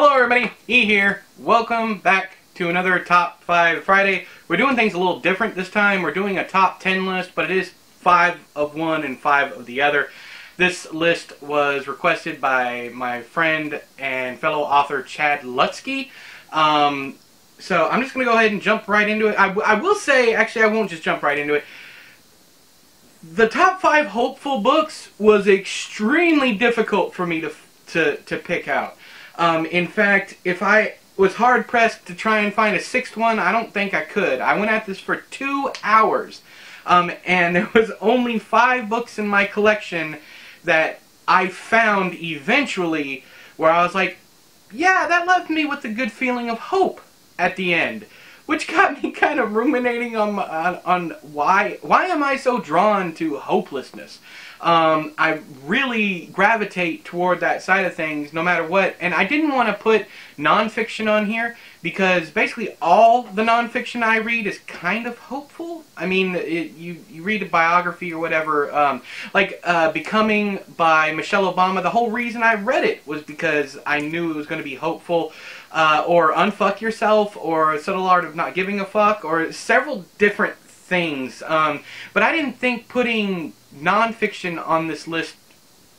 Hello everybody, E here. Welcome back to another Top 5 Friday. We're doing things a little different this time. We're doing a top 10 list, but it is 5 of one and 5 of the other. This list was requested by my friend and fellow author Chad Lutzke. Um, so I'm just going to go ahead and jump right into it. I, I will say, actually I won't just jump right into it. The top 5 hopeful books was extremely difficult for me to, to, to pick out. Um, in fact, if I was hard pressed to try and find a sixth one, I don't think I could. I went at this for two hours, um, and there was only five books in my collection that I found eventually where I was like, yeah, that left me with a good feeling of hope at the end. Which got me kind of ruminating on, on, on why why am I so drawn to hopelessness? Um, I really gravitate toward that side of things no matter what. And I didn't want to put nonfiction on here because basically all the nonfiction I read is kind of hopeful. I mean, it, you, you read a biography or whatever, um, like uh, Becoming by Michelle Obama, the whole reason I read it was because I knew it was going to be hopeful. Uh, or Unfuck Yourself, or Subtle Art of Not Giving a Fuck, or several different things. Um, but I didn't think putting nonfiction on this list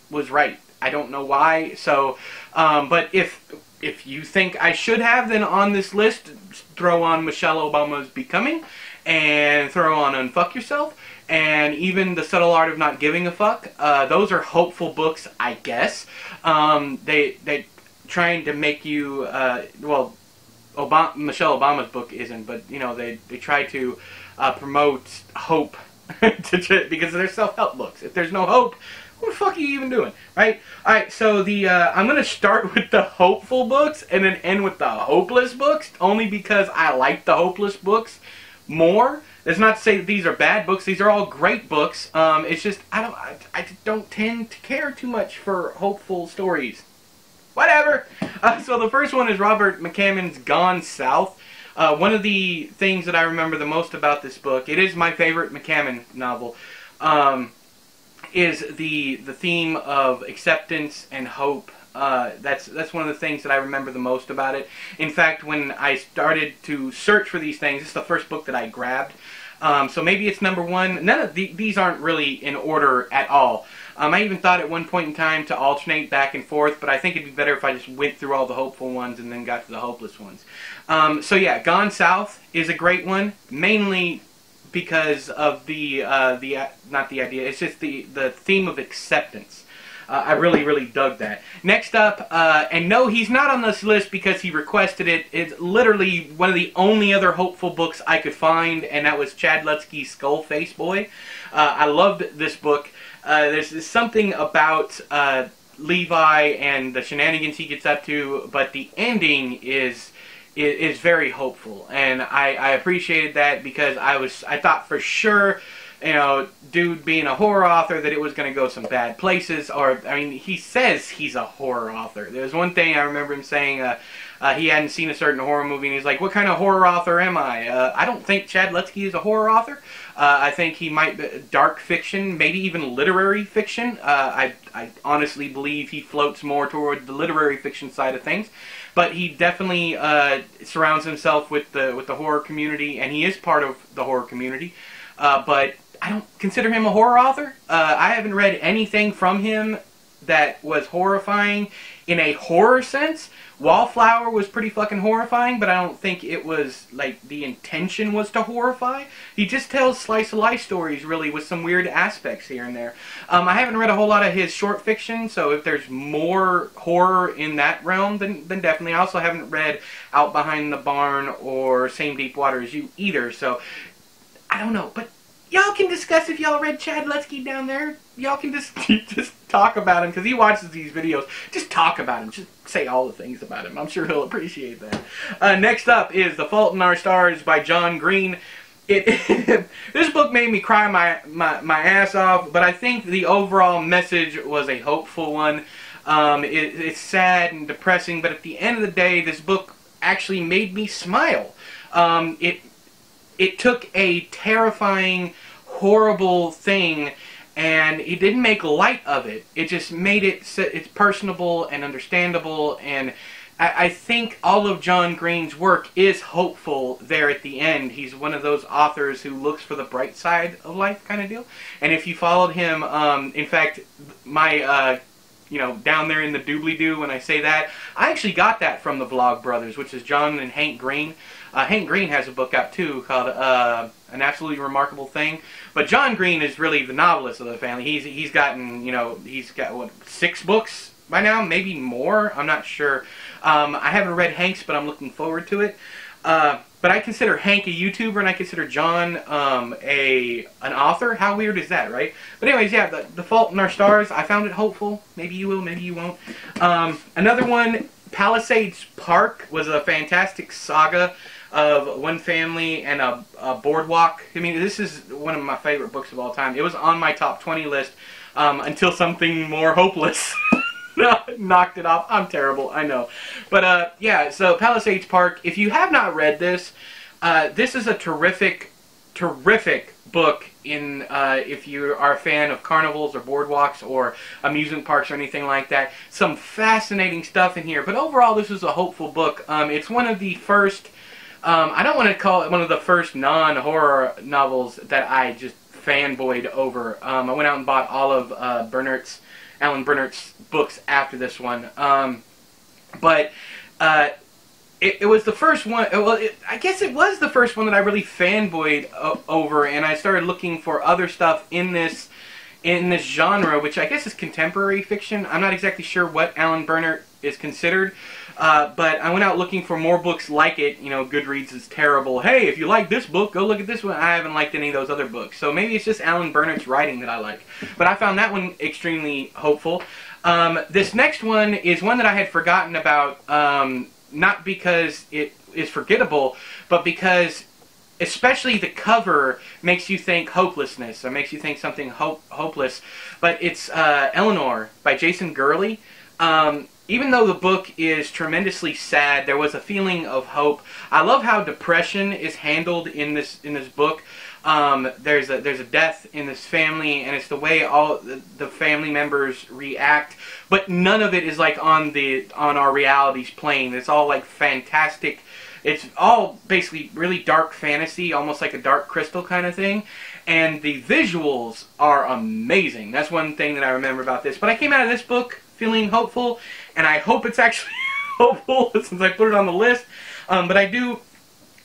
was right. I don't know why. So, um, but if if you think I should have, then on this list, throw on Michelle Obama's Becoming, and throw on Unfuck Yourself, and even The Subtle Art of Not Giving a Fuck. Uh, those are hopeful books, I guess. Um, they they trying to make you uh, well. Obama, Michelle Obama's book isn't, but you know they they try to uh, promote hope because they're self-help books. If there's no hope, what the fuck are you even doing, right? All right, so the uh, I'm gonna start with the hopeful books and then end with the hopeless books, only because I like the hopeless books more. That's not to say that these are bad books; these are all great books. Um, it's just I don't I, I don't tend to care too much for hopeful stories. Whatever. Uh, so the first one is Robert McCammon's Gone South. Uh, one of the things that I remember the most about this book, it is my favorite McCammon novel, um, is the the theme of acceptance and hope. Uh, that's that's one of the things that I remember the most about it. In fact, when I started to search for these things, this is the first book that I grabbed. Um, so maybe it's number one. None of the, these aren't really in order at all. Um, I even thought at one point in time to alternate back and forth, but I think it'd be better if I just went through all the hopeful ones and then got to the hopeless ones. Um, so yeah, Gone South is a great one, mainly because of the uh, the uh, not the idea. It's just the the theme of acceptance. Uh, I really, really dug that. Next up, uh, and no, he's not on this list because he requested it. It's literally one of the only other hopeful books I could find, and that was Chad Lutzke's Skull Face Boy. Uh, I loved this book. Uh, there's something about uh, Levi and the shenanigans he gets up to, but the ending is is, is very hopeful, and I, I appreciated that because I was I thought for sure you know, dude being a horror author, that it was going to go some bad places. Or, I mean, he says he's a horror author. There's one thing I remember him saying, uh, uh, he hadn't seen a certain horror movie, and he's like, what kind of horror author am I? Uh, I don't think Chad Lutzke is a horror author. Uh, I think he might be dark fiction, maybe even literary fiction. Uh, I, I honestly believe he floats more toward the literary fiction side of things. But he definitely uh, surrounds himself with the with the horror community, and he is part of the horror community. but I don't consider him a horror author. Uh, I haven't read anything from him that was horrifying in a horror sense. Wallflower was pretty fucking horrifying, but I don't think it was like the intention was to horrify. He just tells slice of life stories really with some weird aspects here and there. Um, I haven't read a whole lot of his short fiction, so if there's more horror in that realm, then, then definitely. I also haven't read Out Behind the Barn or Same Deep Water as you either, so I don't know, but y'all can discuss if y'all read Chad Lutzke down there. Y'all can just just talk about him because he watches these videos. Just talk about him. Just say all the things about him. I'm sure he'll appreciate that. Uh, next up is The Fault in Our Stars by John Green. It, this book made me cry my, my, my ass off, but I think the overall message was a hopeful one. Um, it, it's sad and depressing, but at the end of the day, this book actually made me smile. Um, it it took a terrifying, horrible thing and it didn't make light of it. It just made it it's personable and understandable and I, I think all of John Green's work is hopeful there at the end. He's one of those authors who looks for the bright side of life, kind of deal. And if you followed him, um, in fact, my uh, you know, down there in the doobly doo when I say that. I actually got that from the Vlog Brothers, which is John and Hank Green. Uh, Hank Green has a book out too called uh, An Absolutely Remarkable Thing. But John Green is really the novelist of the family. He's he's gotten you know he's got what six books by now, maybe more. I'm not sure. Um, I haven't read Hank's, but I'm looking forward to it. Uh, but I consider Hank a YouTuber, and I consider John um, a an author. How weird is that, right? But anyways, yeah, the, the Fault in Our Stars. I found it hopeful. Maybe you will, maybe you won't. Um, another one, Palisades Park, was a fantastic saga of one family and a, a, boardwalk. I mean, this is one of my favorite books of all time. It was on my top 20 list um, until something more hopeless knocked it off. I'm terrible, I know. But uh, yeah, so Palisades Park. If you have not read this, uh, this is a terrific, terrific book. In uh, if you are a fan of carnivals or boardwalks or amusement parks or anything like that, some fascinating stuff in here. But overall, this is a hopeful book. Um, it's one of the first. Um, I don't want to call it one of the first non-horror novels that I just fanboyed over. Um, I went out and bought all of uh, Brennert's Alan Brennert's books after this one. Um, but uh, it, it, was the first one. Well, it, I guess it was the first one that I really fanboyed over, and I started looking for other stuff in this in this genre, which I guess is contemporary fiction. I'm not exactly sure what Alan Brennert is considered. Uh, but I went out looking for more books like it. You know, Goodreads is terrible. Hey, if you like this book, go look at this one. I haven't liked any of those other books. So maybe it's just Alan Brennert's writing that I like. But I found that one extremely hopeful. Um, this next one is one that I had forgotten about, um, not because it is forgettable, but because especially the cover makes you think hopelessness or makes you think something hope hopeless. But it's uh, Eleanor by Jason Gurley. Um, even though the book is tremendously sad, there was a feeling of hope. I love how depression is handled in this in this book. Um, there's a there's a death in this family, and it's the way all the, the, family members react. But none of it is like on the on our realities plane. It's all like fantastic. It's all basically really dark fantasy, almost like a Dark Crystal kind of thing. And the visuals are amazing. That's one thing that I remember about this. But I came out of this book feeling hopeful, and I hope it's actually hopeful since I put it on the list. Um, but I do,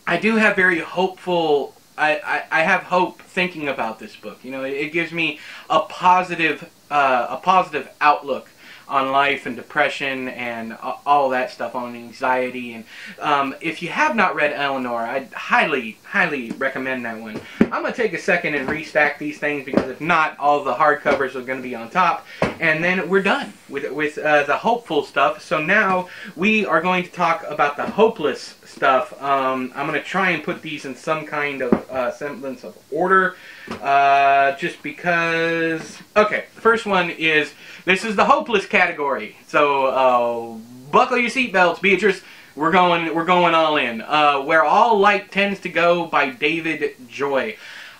I do have very hopeful. I, I, I, have hope thinking about this book. You know, it, it gives me a positive, uh, a positive outlook on life and depression and all that stuff on anxiety. And um, if you have not read Eleanor, I highly, highly recommend that one. I'm going to take a second and restack these things because if not, all the hardcovers are going to be on top. And then we're done with, with uh, the hopeful stuff. So now we are going to talk about the hopeless stuff. Um, I'm going to try and put these in some kind of uh, semblance of order. Uh, just because... Okay, first one is... This is the hopeless category. So, uh, buckle your seatbelts, Beatrice. We're going, we're going all in. Uh, Where All Light Tends to Go by David Joy.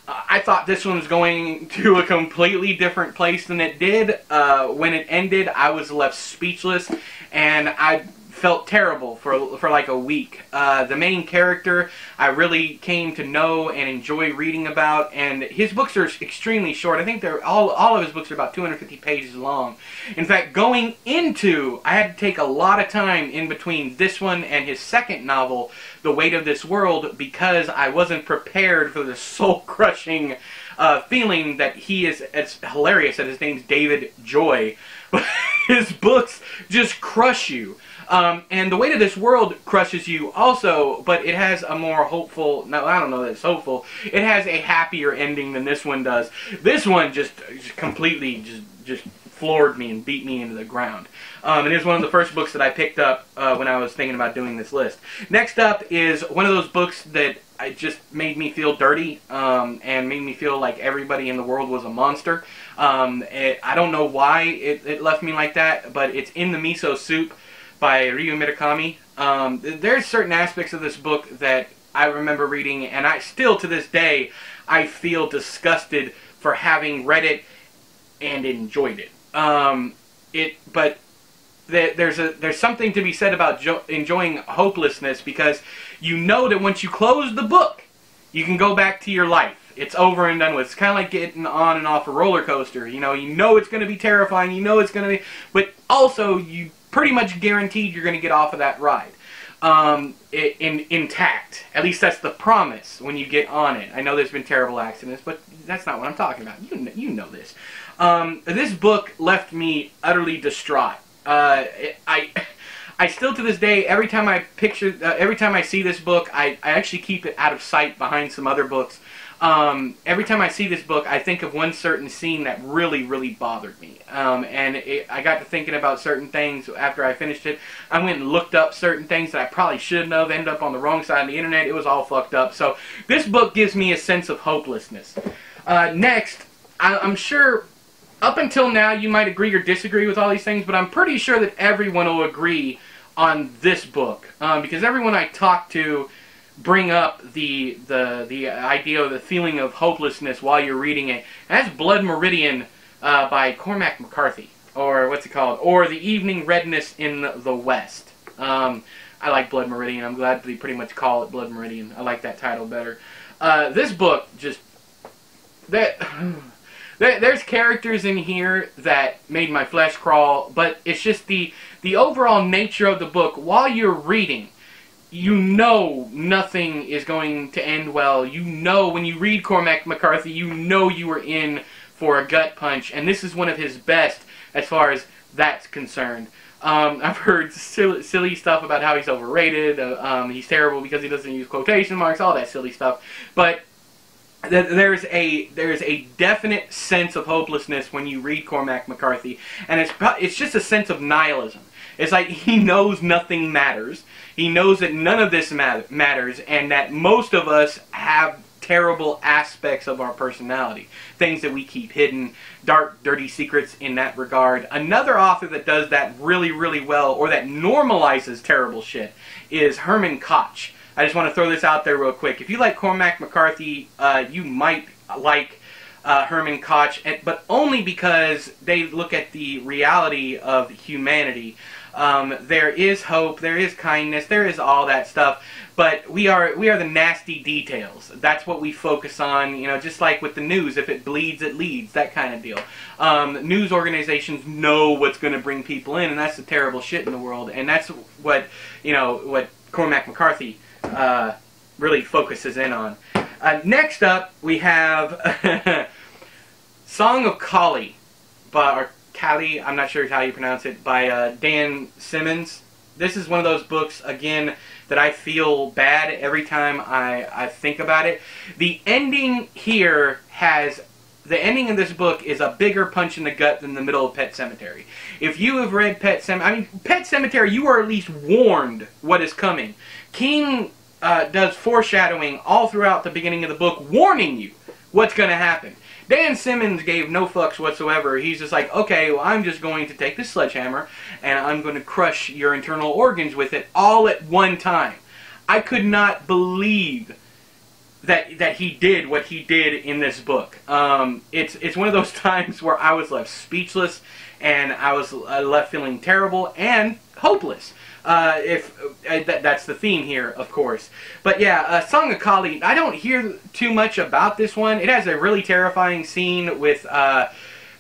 I thought this one was going to a completely different place than it did. Uh, when it ended, I was left speechless, and I felt terrible for for like a week. Uh, the main character I really came to know and enjoy reading about, and his books are extremely short. I think they're all all of his books are about 250 pages long. In fact, going into I had to take a lot of time in between this one and his second novel, The Weight of This World, because I wasn't prepared for the soul crushing. Uh, feeling that he is it's hilarious that his name's David Joy. his books just crush you. Um, and the weight of this world crushes you also, but it has a more hopeful, no, I don't know that it's hopeful, it has a happier ending than this one does. This one just, just completely just, just floored me and beat me into the ground. Um, it is one of the first books that I picked up uh, when I was thinking about doing this list. Next up is one of those books that I just made me feel dirty um, and made me feel like everybody in the world was a monster. Um, it, I don't know why it, it left me like that, but it's in the miso soup by Ryu Murakami. Um, there's certain aspects of this book that I remember reading, and I still to this day I feel disgusted for having read it and enjoyed it. Um, it, but there's a there's something to be said about jo- enjoying hopelessness because you know that once you close the book, you can go back to your life. It's over and done with. It's kind of like getting on and off a roller coaster. You know, you know it's going to be terrifying. You know it's going to be, but also you pretty much guaranteed you're going to get off of that ride um, in, intact. At least that's the promise when you get on it. I know there's been terrible accidents, but that's not what I'm talking about. You know, you know this. Um, this book left me utterly distraught. Uh, I. I still to this day, every time I picture, uh, every time I see this book, I, I actually keep it out of sight behind some other books um, every time I see this book, I think of one certain scene that really, really bothered me. Um, and it, I got to thinking about certain things after I finished it. I went and looked up certain things that I probably shouldn't have, ended up on the wrong side of the internet. It was all fucked up. So this book gives me a sense of hopelessness. Uh, next, I, I'm sure up until now you might agree or disagree with all these things, but I'm pretty sure that everyone will agree on this book. Um, because everyone I talk to bring up the the the idea of the feeling of hopelessness while you're reading it. And that's Blood Meridian uh, by Cormac McCarthy, or what's it called, or The Evening Redness in the West. Um, I like Blood Meridian. I'm glad they pretty much call it Blood Meridian. I like that title better. Uh, this book just that. there's characters in here that made my flesh crawl, but it's just the the overall nature of the book while you're reading you know nothing is going to end well. You know when you read Cormac McCarthy, you know you were in for a gut punch, and this is one of his best as far as that's concerned. Um, I've heard silly, silly, stuff about how he's overrated. Uh, um, he's terrible because he doesn't use quotation marks, all that silly stuff. But th there's a there's a definite sense of hopelessness when you read Cormac McCarthy, and it's it's just a sense of nihilism. It's like he knows nothing matters. He knows that none of this matters and that most of us have terrible aspects of our personality. Things that we keep hidden, dark, dirty secrets in that regard. Another author that does that really, really well, or that normalizes terrible shit, is Herman Koch. I just want to throw this out there real quick. If you like Cormac McCarthy, uh, you might like uh, Herman Koch, but only because they look at the reality of humanity. Um, there is hope, there is kindness, there is all that stuff, but we are we are the nasty details. That's what we focus on. You know, just like with the news, if it bleeds, it leads. That kind of deal. Um, news organizations know what's going to bring people in, and that's the terrible shit in the world. And that's what you know what Cormac McCarthy uh, really focuses in on. Uh, next up, we have Song of Kali, by, or Kali, I'm not sure how you pronounce it, by uh, Dan Simmons. This is one of those books, again, that I feel bad every time I, I think about it. The ending here has the ending of this book is a bigger punch in the gut than the middle of Pet Cemetery. If you have read Pet Cemetery, I mean, Pet Sematary, you are at least warned what is coming. King uh, does foreshadowing all throughout the beginning of the book, warning you what's going to happen. Dan Simmons gave no fucks whatsoever. He's just like, okay, well, I'm just going to take this sledgehammer and I'm going to crush your internal organs with it all at one time. I could not believe that that he did what he did in this book. Um, it's it's one of those times where I was left speechless and I was left feeling terrible and hopeless. Uh, if uh, that, that's the theme here, of course. But yeah, uh, Song of Kali. I don't hear too much about this one. It has a really terrifying scene with uh,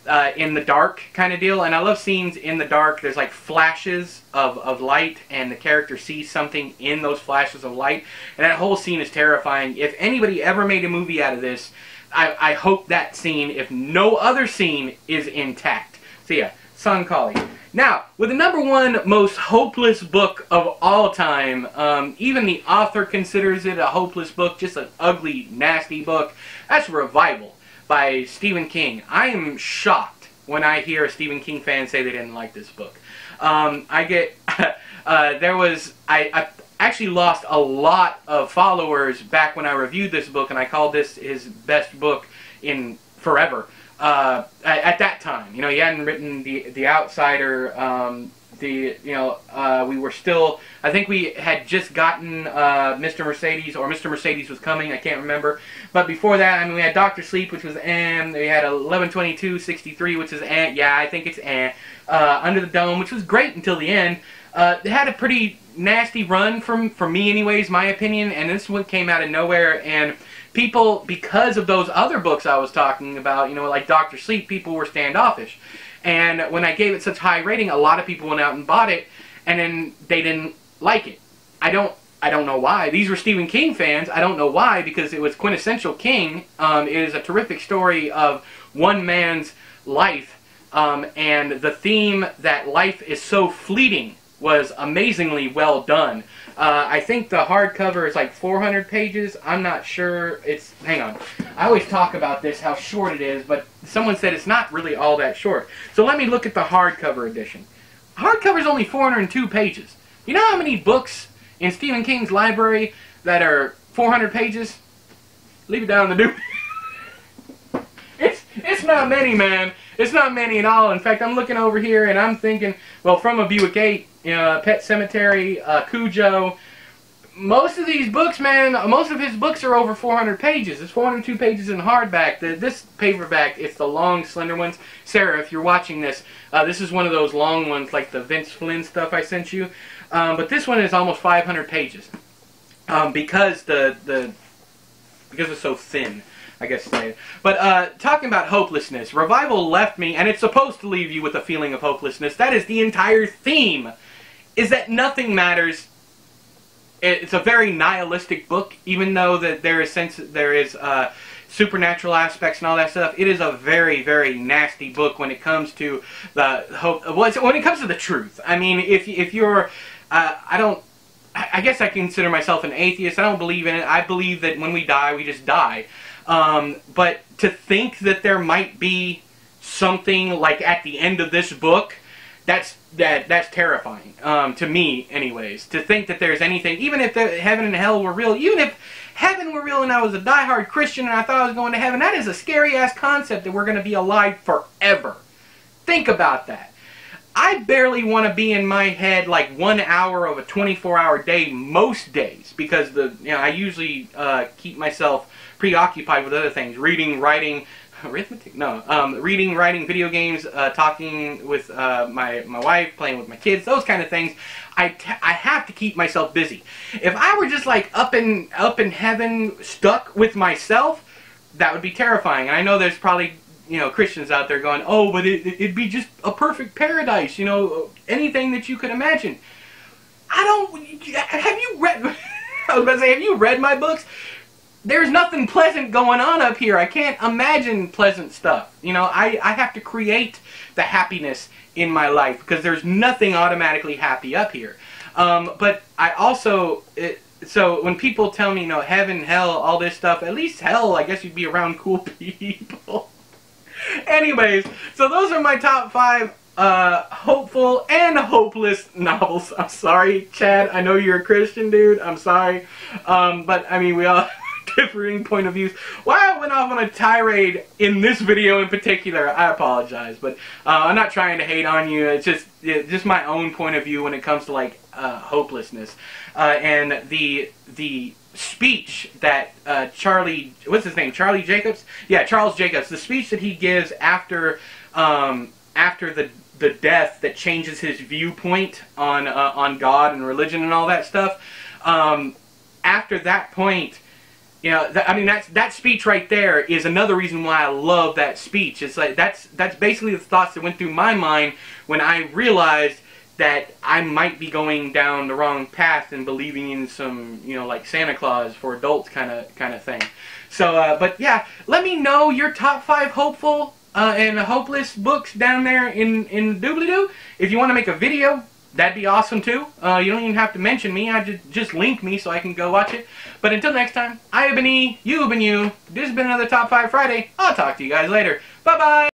uh, in the dark kind of deal, and I love scenes in the dark. There's like flashes of of light, and the character sees something in those flashes of light, and that whole scene is terrifying. If anybody ever made a movie out of this, I, I hope that scene, if no other scene, is intact. So yeah, Song of Kali. Now, with the number one most hopeless book of all time, um, even the author considers it a hopeless book, just an ugly, nasty book. That's Revival by Stephen King. I am shocked when I hear a Stephen King fan say they didn't like this book. Um, I get, uh, there was, I, I actually lost a lot of followers back when I reviewed this book, and I called this his best book in forever uh, at, at, that time. You know, he hadn't written the the Outsider, um, the you know uh, we were still I think we had just gotten uh, Mr. Mercedes or Mr. Mercedes was coming I can't remember but before that I mean we had Doctor Sleep which was and we had 11/22/63 which is and yeah I think it's and uh, Under the Dome which was great until the end uh, it had a pretty nasty run from for me anyways my opinion and this one came out of nowhere and people because of those other books I was talking about you know like Doctor Sleep people were standoffish and when I gave it such high rating, a lot of people went out and bought it, and then they didn't like it. I don't. I don't know why. These were Stephen King fans. I don't know why because it was quintessential King. Um, it is a terrific story of one man's life, um, and the theme that life is so fleeting was amazingly well done. Uh, I think the hardcover is like 400 pages. I'm not sure. It's hang on. I always talk about this how short it is, but someone said it's not really all that short. So let me look at the hardcover edition. Hardcover is only 402 pages. You know how many books in Stephen King's library that are 400 pages? Leave it down the do. it's it's not many, man. It's not many at all. In fact, I'm looking over here and I'm thinking, well, from a Buick 8, you know, Pet Cemetery, uh, Cujo. Most of these books, man, most of his books are over 400 pages. It's 402 pages in hardback. The, this paperback, it's the long, slender ones. Sarah, if you're watching this, uh, this is one of those long ones, like the Vince Flynn stuff I sent you. Um, but this one is almost 500 pages um, because the the because it's so thin. I guess say. But uh, talking about hopelessness, revival left me, and it's supposed to leave you with a feeling of hopelessness. That is the entire theme is that nothing matters. It's a very nihilistic book, even though that there is sense there is uh, supernatural aspects and all that stuff. It is a very very nasty book when it comes to the hope. When it comes to the truth. I mean, if if you're, uh, I don't. I guess I consider myself an atheist. I don't believe in it. I believe that when we die, we just die. Um, but to think that there might be something like at the end of this book that's that that's terrifying um, to me, anyways. To think that there's anything, even if the heaven and hell were real, even if heaven were real and I was a diehard Christian and I thought I was going to heaven, that is a scary ass concept that we're going to be alive forever. Think about that. I barely want to be in my head like one hour of a 24 hour day most days because the you know I usually uh, keep myself preoccupied with other things, reading, writing, arithmetic? No. Um, reading, writing, video games, uh, talking with uh, my my wife, playing with my kids, those kind of things. I, I have to keep myself busy. If I were just like up in up in heaven, stuck with myself, that would be terrifying. And I know there's probably you know Christians out there going, oh, but it, it'd be just a perfect paradise. You know, anything that you could imagine. I don't. Have you read? I was about to say, have you read my books? There's nothing pleasant going on up here. I can't imagine pleasant stuff. You know, I, I have to create the happiness in my life because there's nothing automatically happy up here. Um, but I also, it, so when people tell me, you know, heaven, hell, all this stuff, at least hell, I guess you'd be around cool people. Anyways, so those are my top five uh, hopeful and hopeless novels. I'm sorry, Chad. I know you're a Christian dude. I'm sorry. Um, but I mean, we all differing point of views. Why I went off on a tirade in this video in particular, I apologize. But uh, I'm not trying to hate on you. It's just it's just my own point of view when it comes to like uh, hopelessness uh, and the the speech that uh, Charlie what's his name Charlie Jacobs yeah Charles Jacobs the speech that he gives after um, after the the death that changes his viewpoint on uh, on God and religion and all that stuff. Um, after that point, you know, th- I mean, that's that speech right there is another reason why I love that speech. It's like that's that's basically the thoughts that went through my mind when I realized that I might be going down the wrong path and believing in some, you know, like Santa Claus for adults kind of kind of thing. So, uh, but yeah, let me know your top five hopeful uh, and hopeless books down there in in doobly doo. If you want to make a video, that'd be awesome too. Uh, you don't even have to mention me. I just just link me so I can go watch it. But until next time, I have been E, you have been you. This has been another Top 5 Friday. I'll talk to you guys later. Bye bye.